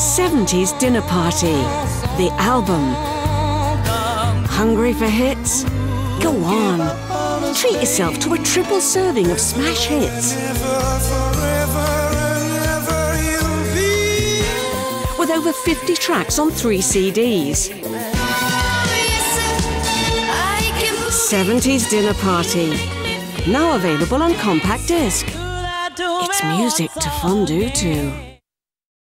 70s Dinner Party, the album. Hungry for hits? Go on. Treat yourself to a triple serving of smash hits. With over 50 tracks on three CDs. 70s Dinner Party. Now available on compact disc. It's music to fondue to.